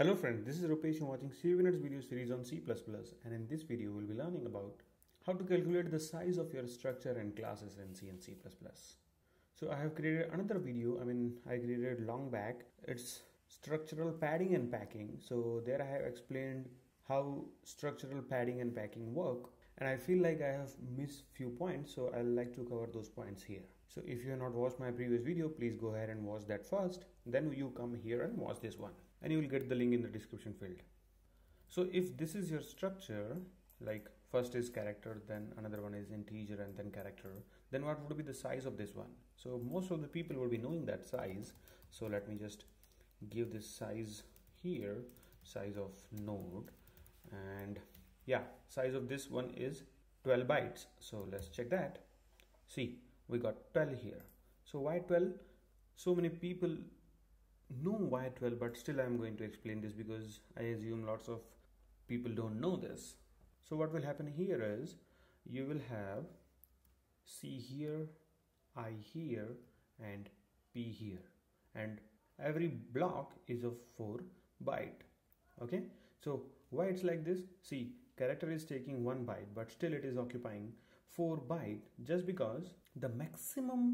Hello friends, this is Rupesh and watching C video series on C++ and in this video we'll be learning about how to calculate the size of your structure and classes in C and C++. So I have created another video, I mean I created long back, it's structural padding and packing. So there I have explained how structural padding and packing work and I feel like I have missed few points so I'd like to cover those points here. So if you have not watched my previous video please go ahead and watch that first then you come here and watch this one and you will get the link in the description field. So if this is your structure like first is character then another one is integer and then character then what would be the size of this one? So most of the people will be knowing that size. So let me just give this size here size of node and yeah size of this one is 12 bytes. So let's check that. See we got 12 here. So why 12 so many people know why 12 but still i'm going to explain this because i assume lots of people don't know this. So what will happen here is you will have c here i here and p here. And every block is of 4 byte okay? So why it's like this? See character is taking one byte but still it is occupying 4 byte just because the maximum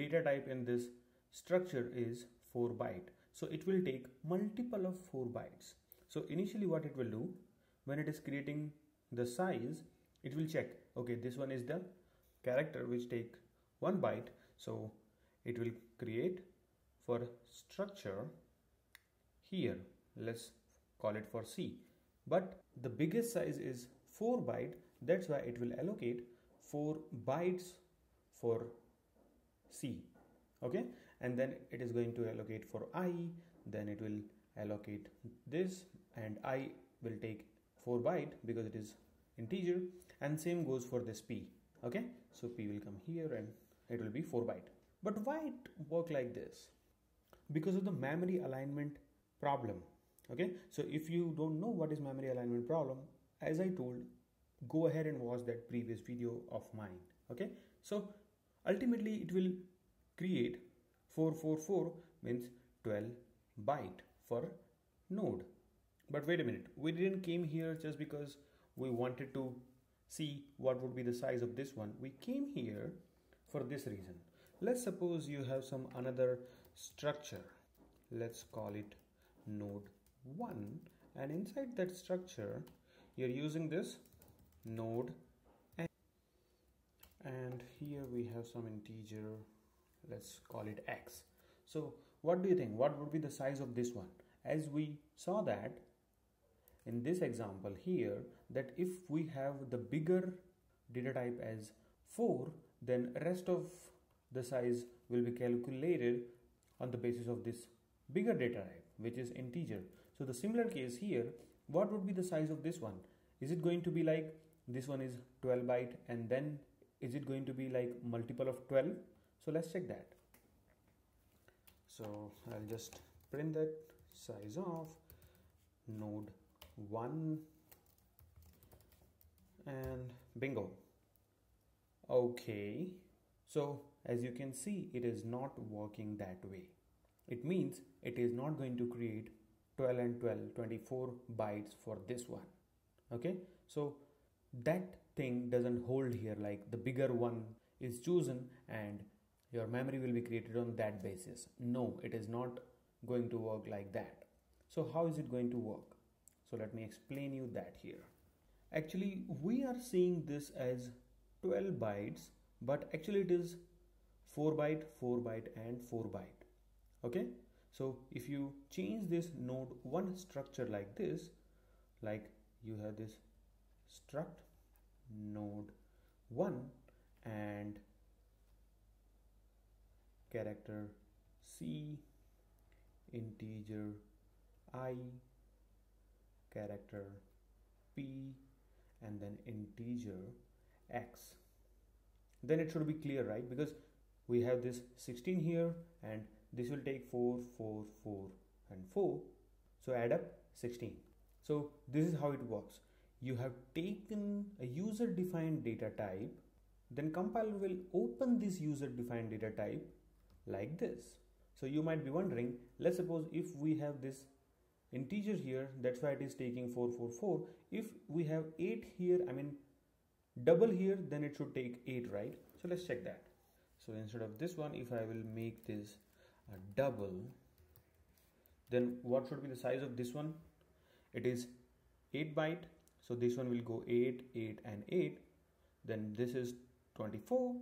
data type in this structure is 4 byte. So it will take multiple of 4 bytes. So initially what it will do when it is creating the size it will check okay this one is the character which take 1 byte. So it will create for structure here. Let's call it for C. But the biggest size is 4 byte. That's why it will allocate 4 bytes for C. Okay and then it is going to allocate for I then it will allocate this and I will take 4 byte because it is integer and same goes for this P okay? So P will come here and it will be 4 byte. But why it work like this? Because of the memory alignment problem okay? So if you don't know what is memory alignment problem as i told go ahead and watch that previous video of mine okay? So ultimately it will create 444 means 12 byte for node. But wait a minute we didn't came here just because we wanted to see what would be the size of this one. We came here for this reason. Let's suppose you have some another structure. Let's call it node 1 and inside that structure you're using this node and here we have some integer let's call it x. So what do you think? What would be the size of this one? As we saw that in this example here that if we have the bigger data type as 4 then rest of the size will be calculated on the basis of this bigger data type which is integer. So the similar case here what would be the size of this one? Is it going to be like this one is 12 byte and then is it going to be like multiple of 12 so let's check that. So I'll just print that size of node 1 and bingo. Okay. So as you can see it is not working that way. It means it is not going to create 12 and 12 24 bytes for this one. Okay? So that thing doesn't hold here. Like the bigger one is chosen and your memory will be created on that basis. No it is not going to work like that. So how is it going to work? So let me explain you that here. Actually we are seeing this as 12 bytes but actually it is 4 byte 4 byte and 4 byte. Okay? So if you change this node one structure like this like you have this struct node 1 and character c integer i character p and then integer x. Then it should be clear right? Because we have this 16 here and this will take 4 4 4 and 4 so add up 16 so this is how it works. You have taken a user defined data type then compiler will open this user defined data type like this. So you might be wondering let's suppose if we have this integer here that's why it is taking 444 if we have 8 here I mean double here then it should take 8 right? So let's check that. So instead of this one if I will make this a double then what should be the size of this one? It is 8 byte. So this one will go 8 8 and 8 then this is 24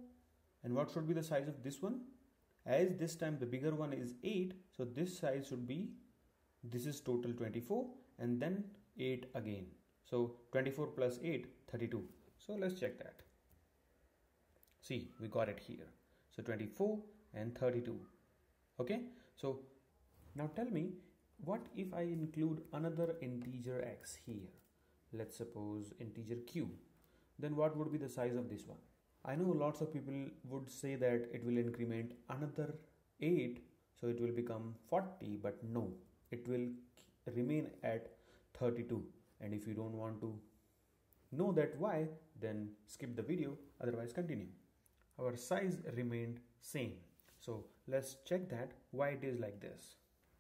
and what should be the size of this one as this time the bigger one is 8 so this size should be this is total 24 and then 8 again. So 24 plus 8 32 so let's check that. See we got it here. So 24 and 32 okay? So now tell me what if I include another integer x here? Let's suppose integer q. Then what would be the size of this one I know lots of people would say that it will increment another 8 so it will become 40 but no it will remain at 32 and if you don't want to know that why then skip the video otherwise continue. Our size remained same. So let's check that why it is like this.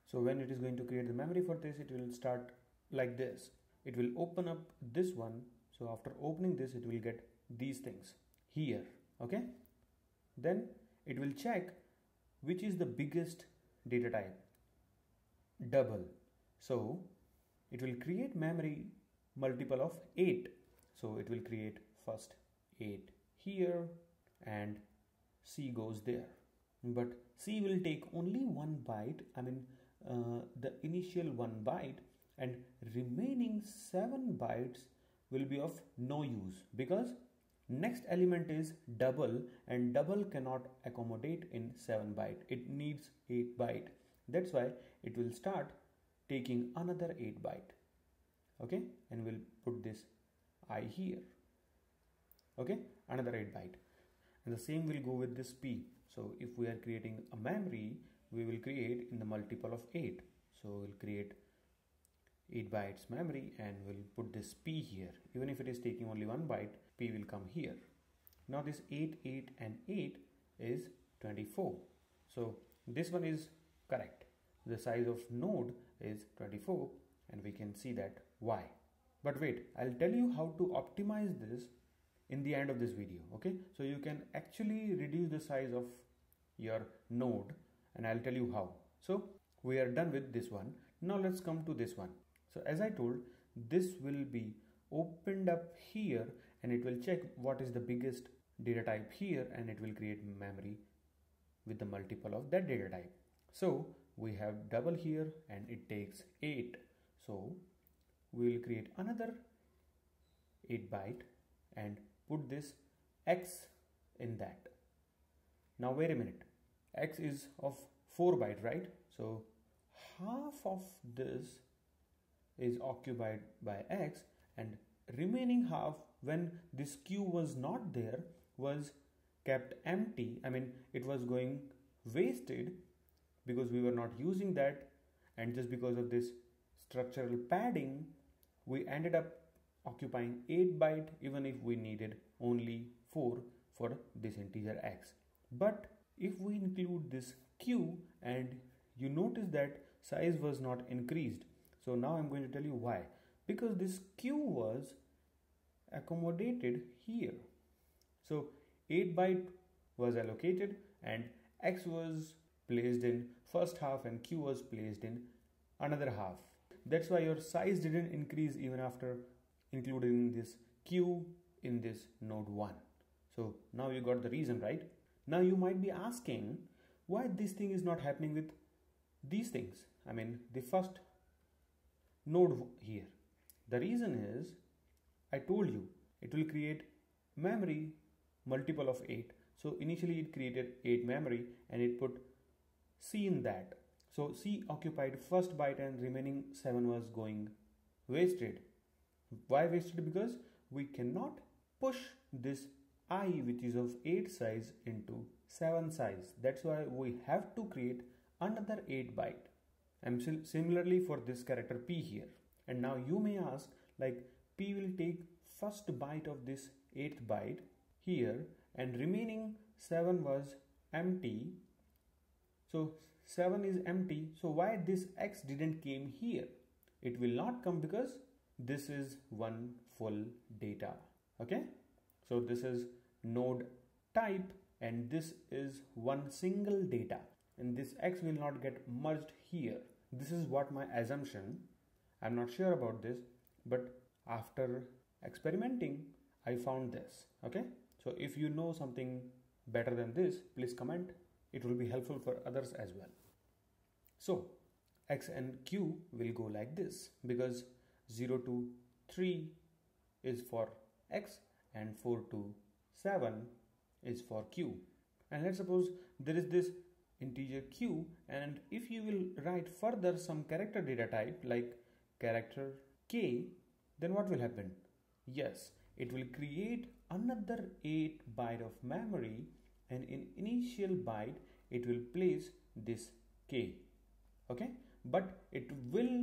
So when it is going to create the memory for this it will start like this. It will open up this one. So after opening this it will get these things here okay? Then it will check which is the biggest data type. Double. So it will create memory multiple of 8 so it will create first 8 here and C goes there. But C will take only one byte I mean uh, the initial one byte and remaining seven bytes will be of no use because next element is double and double cannot accommodate in 7 byte. It needs 8 byte. That's why it will start taking another 8 byte. Okay? And we'll put this i here. Okay? Another 8 byte. And the same will go with this p. So if we are creating a memory we will create in the multiple of 8 so we'll create 8 bytes memory and we'll put this p here. Even if it is taking only 1 byte p will come here. Now this 8 8 and 8 is 24 so this one is correct. The size of node is 24 and we can see that why but wait i'll tell you how to optimize this in the end of this video okay? So you can actually reduce the size of your node and i'll tell you how. So we are done with this one. Now let's come to this one. So as i told this will be opened up here and it will check what is the biggest data type here and it will create memory with the multiple of that data type. So we have double here and it takes 8 so we will create another 8 byte and put this x in that. Now wait a minute. X is of 4 byte right? So half of this is occupied by x and remaining half when this q was not there was kept empty. I mean it was going wasted because we were not using that. And just because of this structural padding we ended up occupying 8 byte even if we needed only 4 for this integer x. But if we include this q and you notice that size was not increased. So now i'm going to tell you why. Because this q was accommodated here. So 8 byte was allocated and x was placed in first half and q was placed in another half. That's why your size didn't increase even after including this q in this node 1 so now you got the reason right? Now you might be asking why this thing is not happening with these things. I mean the first node here. The reason is i told you it will create memory multiple of 8 so initially it created 8 memory and it put C in that. So C occupied first byte and remaining 7 was going wasted. Why wasted? Because we cannot push this i which is of 8 size into 7 size. That's why we have to create another 8 byte. And similarly for this character p here. And now you may ask like p will take first byte of this 8th byte here and remaining 7 was empty. So 7 is empty. So why this x didn't came here? it will not come because this is one full data. Okay? So this is node type and this is one single data. And this x will not get merged here. This is what my assumption. I'm not sure about this but after experimenting i found this okay? So if you know something better than this please comment. It will be helpful for others as well. So x and q will go like this because 0 to 3 is for x and 4 to 7 is for q. And let's suppose there is this integer q and if you will write further some character data type like character k then what will happen? Yes it will create another 8 byte of memory and in initial byte it will place this k okay? But it will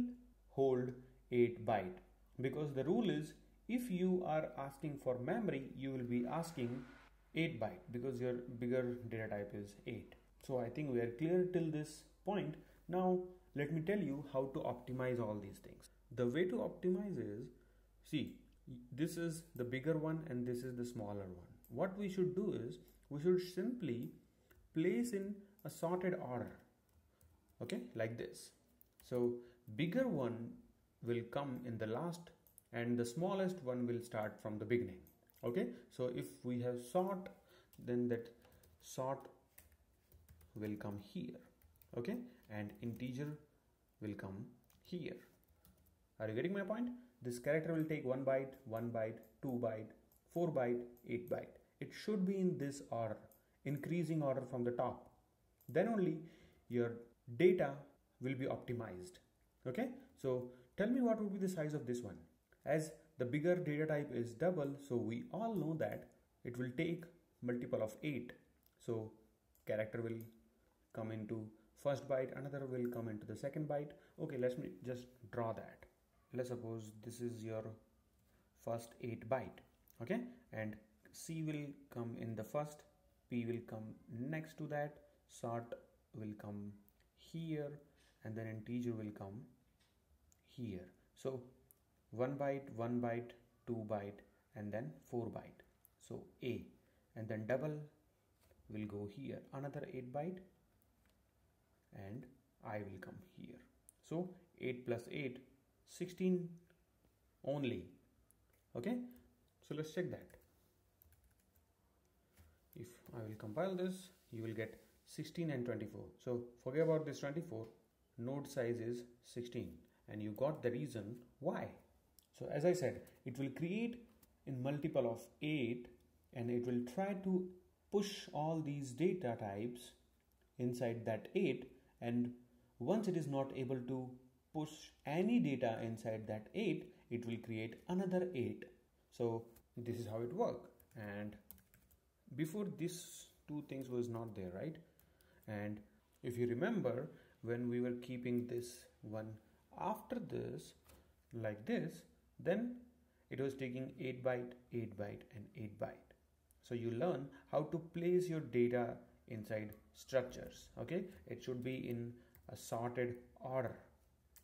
hold 8 byte because the rule is if you are asking for memory you will be asking 8 byte because your bigger data type is 8 so i think we are clear till this point. Now let me tell you how to optimize all these things. The way to optimize is see this is the bigger one and this is the smaller one. What we should do is we should simply place in a sorted order. Okay like this. So bigger one will come in the last and the smallest one will start from the beginning. Okay so if we have short then that short will come here. Okay and integer will come here. Are you getting my point this character will take one byte one byte two byte four byte eight byte it should be in this order increasing order from the top then only your data will be optimized okay so tell me what would be the size of this one as the bigger data type is double, so we all know that it will take multiple of 8. So character will come into first byte, another will come into the second byte. Okay, let's me just draw that. Let's suppose this is your first 8 byte, okay? And C will come in the first, P will come next to that, short will come here, and then integer will come here. So 1 byte 1 byte 2 byte and then 4 byte so a and then double will go here another 8 byte and i will come here so 8 plus 8 16 only. Okay? So let's check that. If i will compile this you will get 16 and 24 so forget about this 24 node size is 16 and you got the reason why. So as I said, it will create in multiple of 8 and it will try to push all these data types inside that 8 and once it is not able to push any data inside that 8 it will create another 8 so this is how it work and before this two things was not there right and if you remember when we were keeping this one after this like this then it was taking 8 byte, 8 byte and 8 byte. So you learn how to place your data inside structures. Okay, it should be in a sorted order.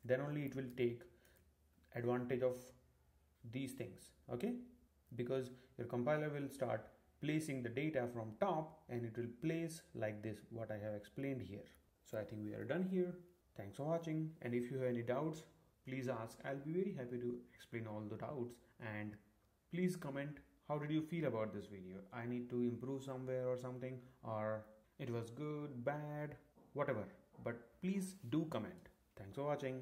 Then only it will take advantage of these things. Okay, because your compiler will start placing the data from top and it will place like this what I have explained here. So I think we are done here. Thanks for watching. And if you have any doubts please ask. I'll be very happy to explain all the doubts. And please comment how did you feel about this video? I need to improve somewhere or something? Or it was good bad? Whatever. But please do comment. Thanks for watching